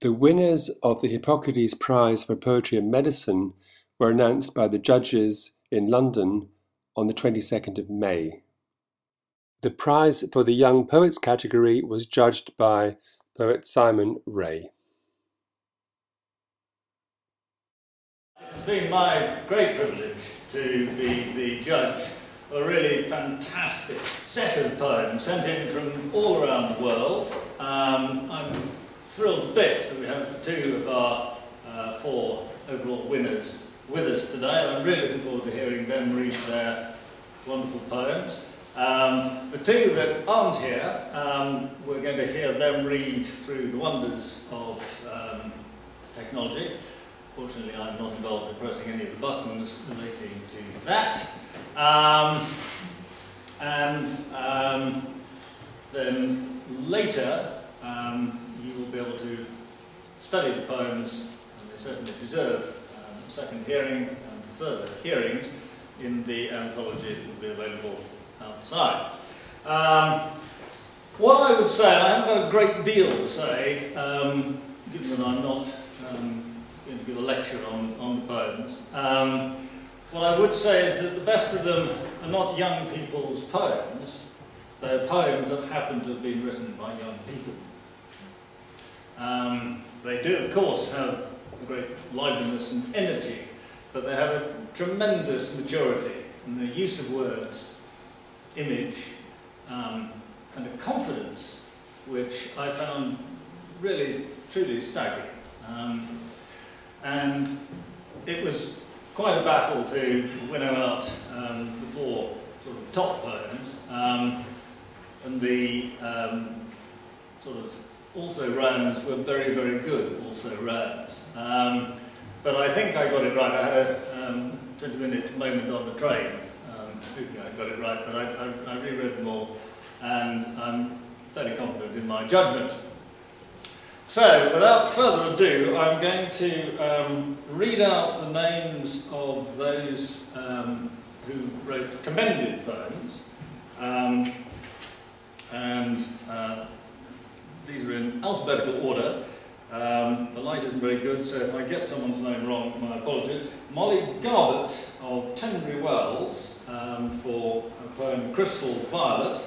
The winners of the Hippocrates Prize for Poetry and Medicine were announced by the judges in London on the 22nd of May. The prize for the Young Poets category was judged by poet Simon Rae. It's been my great privilege to be the judge of a really fantastic set of poems sent in from all around the world. Um, I'm thrilled a bit that we have two of our uh, four overall winners with us today. I'm really looking forward to hearing them read their wonderful poems. Um, the two that aren't here, um, we're going to hear them read through the wonders of um, technology. Fortunately, I'm not involved in pressing any of the buttons relating to that. Um, and um, then later, um, you will be able to study the poems, and they certainly deserve um, second hearing and further hearings in the anthology that will be available outside. Um, what I would say, I haven't got a great deal to say, um, given that I'm not um, going to give a lecture on, on the poems. Um, what I would say is that the best of them are not young people's poems, they're poems that happen to have been written by young people. Um, they do, of course, have a great liveliness and energy, but they have a tremendous maturity in the use of words, image, um, and a confidence which I found really, truly staggering. Um, and it was quite a battle to winnow out um, the four sort of top poems, um, and the um, sort of also rounds were very, very good, also rounds. Um, but I think I got it right. I had a um, 20 minute moment on the train. Um, I got it right, but I, I, I reread them all and I'm fairly confident in my judgment. So, without further ado, I'm going to um, read out the names of those um, who wrote commended poems. Um, and uh, these are in alphabetical order. Um, the light isn't very good, so if I get someone's name wrong, my apologies. Molly Garbutt of Tenbury Wells um, for a poem Crystal Violet.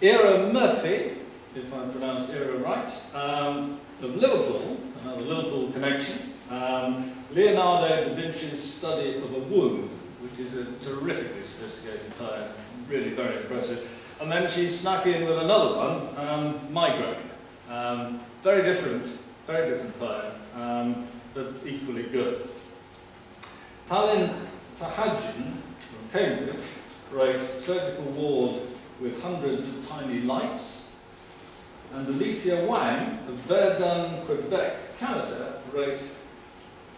Era Murphy, if I pronounced Era right, um, of Liverpool, another Liverpool connection. Um, Leonardo da Vinci's Study of a Wound, which is a terrifically sophisticated poem, really very impressive. And then she snuck in with another one, um, Migraine. Um, very different, very different poem, um, but equally good. Talin Tahajin from Cambridge wrote Surgical Ward with hundreds of tiny lights. And Alethea Wang of Verdun, Quebec, Canada wrote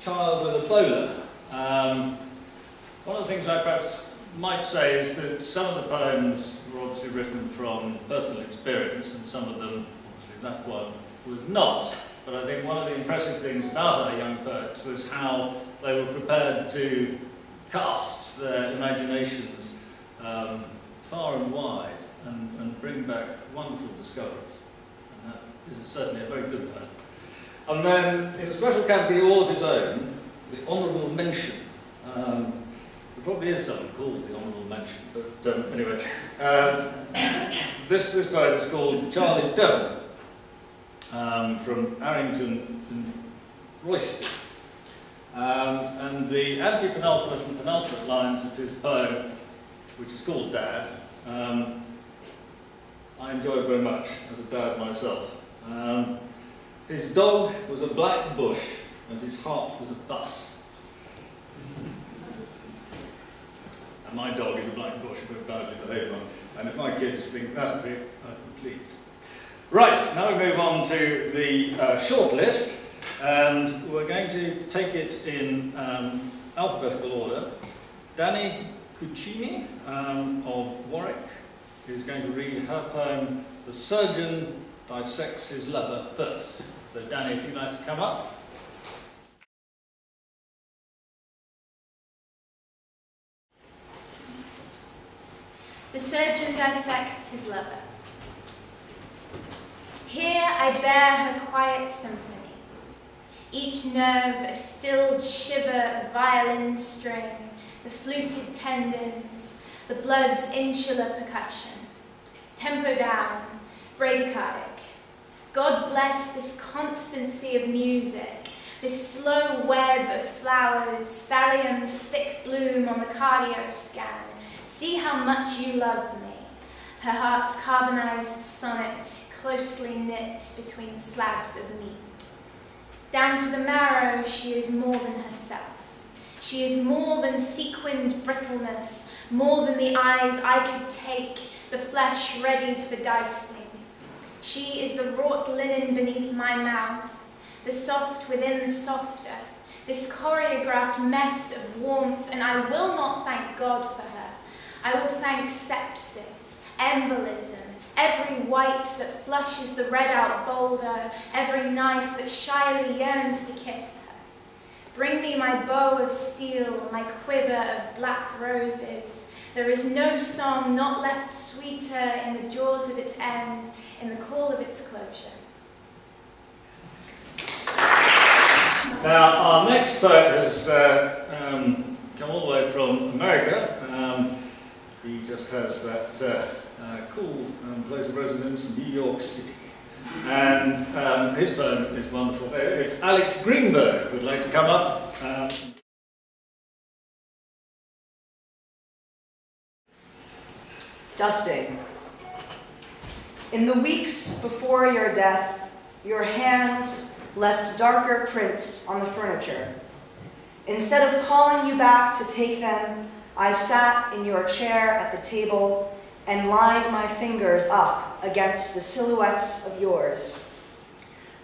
Child with Ebola. Um, one of the things I perhaps might say is that some of the poems were obviously written from personal experience, and some of them, obviously that one, was not. But I think one of the impressive things about our young poets was how they were prepared to cast their imaginations um, far and wide and, and, bring back wonderful discoveries. And that is certainly a very good poem. And then, in a special category all of his own, the honourable mention. Um, probably is something called the honourable mention, but um, anyway. Um, this, this poet is called Charlie Devon, um, from Arrington and Royston. Um, and the anti-penultimate and penultimate lines of his poem, which is called Dad, um, I enjoyed very much as a dad myself. Um, his dog was a black bush and his heart was a bus. And my dog is a black bush, but badly behaved one. And if my kids think that, I'd be, pleased. Right, now we move on to the uh, short list, and we're going to take it in um, alphabetical order. Danny Cugini um, of Warwick is going to read her poem, The Surgeon Dissects His Lover, first. So Danny, if you'd like to come up. The surgeon dissects his lover. Here I bear her quiet symphonies, each nerve a stilled shiver of violin string, the fluted tendons, the blood's insular percussion. Tempo down, bradycardic. God bless this constancy of music, this slow web of flowers, thallium's thick bloom on the cardio scan. See how much you love me. Her heart's carbonized sonnet, closely knit between slabs of meat. Down to the marrow, she is more than herself. She is more than sequined brittleness, more than the eyes I could take, the flesh readied for dicing. She is the wrought linen beneath my mouth, the soft within the softer, this choreographed mess of warmth, and I will not thank God for her. I will thank sepsis, embolism, every white that flushes the red out boulder, every knife that shyly yearns to kiss her. Bring me my bow of steel, my quiver of black roses. There is no song not left sweeter in the jaws of its end, in the call of its closure. Now, our next poet has uh, um, come all the way from America. He just has that uh, uh, cool um, place of residence in New York City. And um, his poem is wonderful. So if Alex Greenberg would like to come up. Um, Dusting. In the weeks before your death, your hands left darker prints on the furniture. Instead of calling you back to take them, I sat in your chair at the table and lined my fingers up against the silhouettes of yours.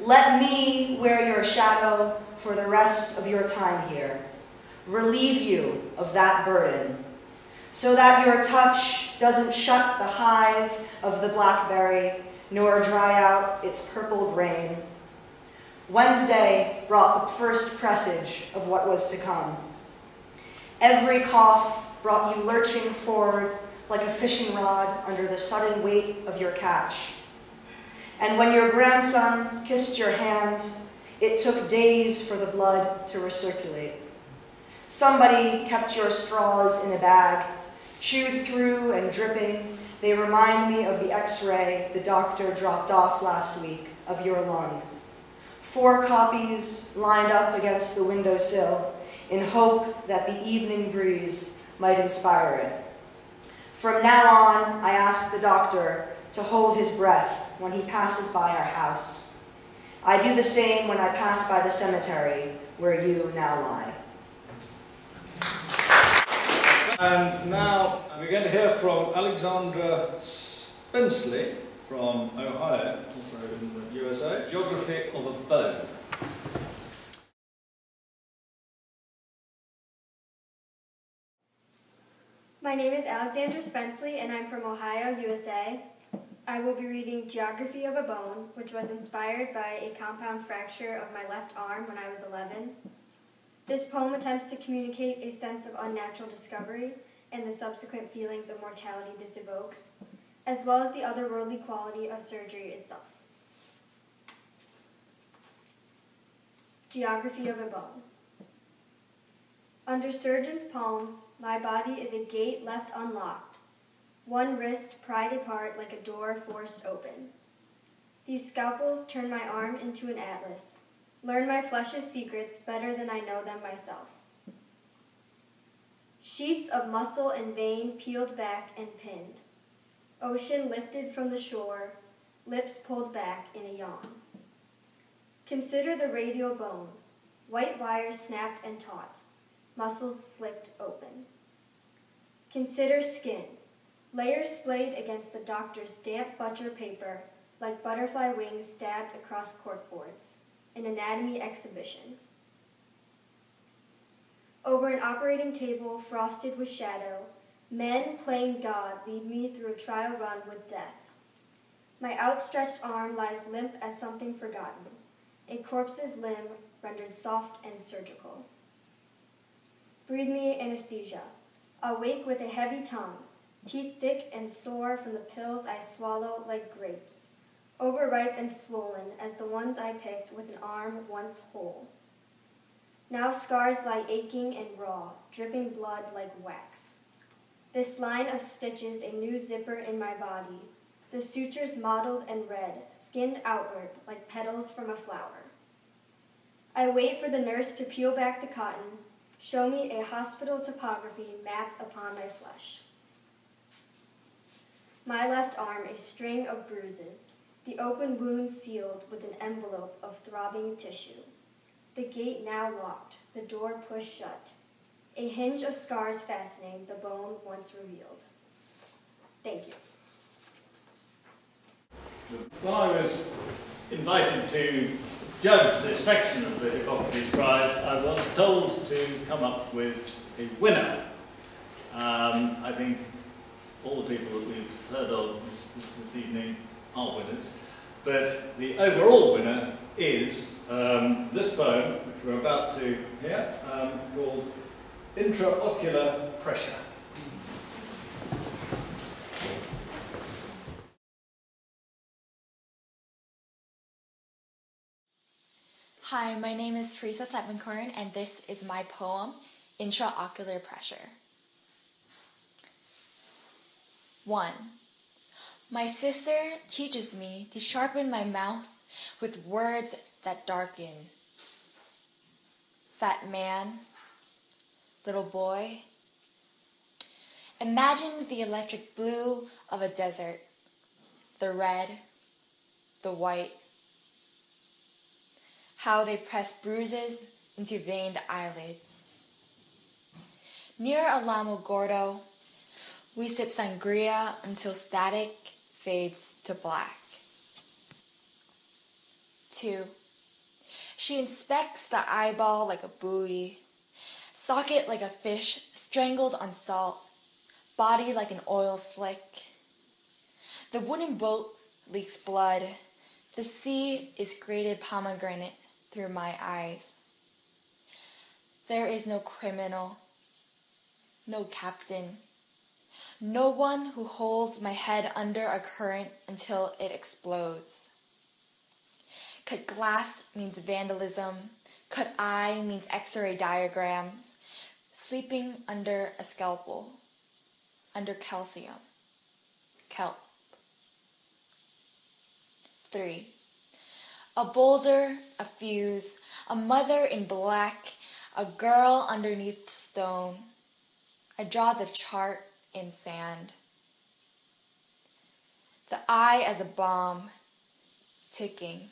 Let me wear your shadow for the rest of your time here, relieve you of that burden, so that your touch doesn't shut the hive of the blackberry nor dry out its purpled rain. Wednesday brought the first presage of what was to come. Every cough brought you lurching forward like a fishing rod under the sudden weight of your catch. And when your grandson kissed your hand, it took days for the blood to recirculate. Somebody kept your straws in a bag, chewed through and dripping. They remind me of the x-ray the doctor dropped off last week of your lung. Four copies lined up against the windowsill in hope that the evening breeze might inspire it. From now on, I ask the doctor to hold his breath when he passes by our house. I do the same when I pass by the cemetery where you now lie. and now we're going to hear from Alexandra Spensley from Ohio, also in the USA, Geography of a Bone. My name is Alexandra Spensley and I'm from Ohio, USA. I will be reading Geography of a Bone, which was inspired by a compound fracture of my left arm when I was 11. This poem attempts to communicate a sense of unnatural discovery and the subsequent feelings of mortality this evokes, as well as the otherworldly quality of surgery itself. Geography of a Bone. Under surgeon's palms, my body is a gate left unlocked, one wrist pried apart like a door forced open. These scalpels turn my arm into an atlas, learn my flesh's secrets better than I know them myself. Sheets of muscle and vein peeled back and pinned. Ocean lifted from the shore, lips pulled back in a yawn. Consider the radial bone, white wires snapped and taut muscles slipped open. Consider skin, layers splayed against the doctor's damp butcher paper like butterfly wings stabbed across corkboards, an anatomy exhibition. Over an operating table frosted with shadow, men playing God lead me through a trial run with death. My outstretched arm lies limp as something forgotten, a corpse's limb rendered soft and surgical. Breathe me anesthesia. Awake with a heavy tongue, teeth thick and sore from the pills I swallow like grapes. overripe and swollen as the ones I picked with an arm once whole. Now scars lie aching and raw, dripping blood like wax. This line of stitches, a new zipper in my body, the sutures mottled and red, skinned outward like petals from a flower. I wait for the nurse to peel back the cotton, show me a hospital topography mapped upon my flesh. My left arm a string of bruises, the open wound sealed with an envelope of throbbing tissue. The gate now locked, the door pushed shut, a hinge of scars fastening the bone once revealed. Thank you. I was invited to judge this section of the Hippocrates Prize, I was told to come up with a winner. Um, I think all the people that we've heard of this, this evening are winners, but the overall winner is um, this poem, which we're about to hear, um, called Intraocular Pressure. Hi, my name is Parisa Thepmankorn, and this is my poem, Intraocular Pressure. 1. My sister teaches me to sharpen my mouth with words that darken. Fat man, little boy. Imagine the electric blue of a desert, the red, the white, how they press bruises into veined eyelids. Near Alamogordo, we sip sangria until static fades to black. 2. She inspects the eyeball like a buoy, socket like a fish strangled on salt, body like an oil slick. The wooden boat leaks blood. The sea is grated pomegranate through my eyes. There is no criminal, no captain, no one who holds my head under a current until it explodes. Cut glass means vandalism. Cut eye means x ray diagrams. Sleeping under a scalpel, under calcium, kelp. 3. A boulder, a fuse, a mother in black, a girl underneath stone. I draw the chart in sand. The eye as a bomb, ticking,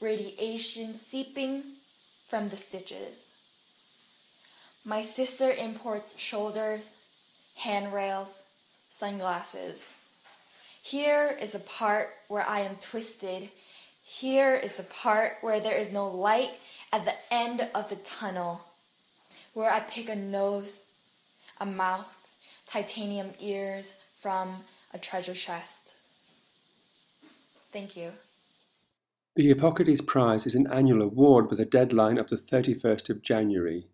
radiation seeping from the stitches. My sister imports shoulders, handrails, sunglasses. Here is the part where I am twisted here is the part where there is no light at the end of the tunnel, where I pick a nose, a mouth, titanium ears from a treasure chest. Thank you. The Hippocrates Prize is an annual award with a deadline of the 31st of January.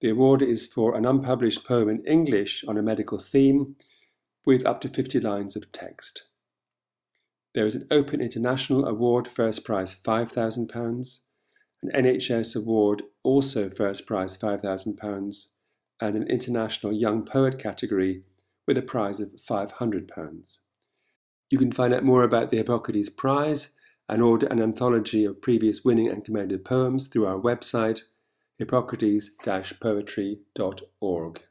The award is for an unpublished poem in English on a medical theme with up to 50 lines of text. There is an Open International Award first prize £5,000, an NHS Award also first prize £5,000, and an International Young Poet category with a prize of £500. You can find out more about the Hippocrates Prize and order an anthology of previous winning and commended poems through our website, hippocrates-poetry.org.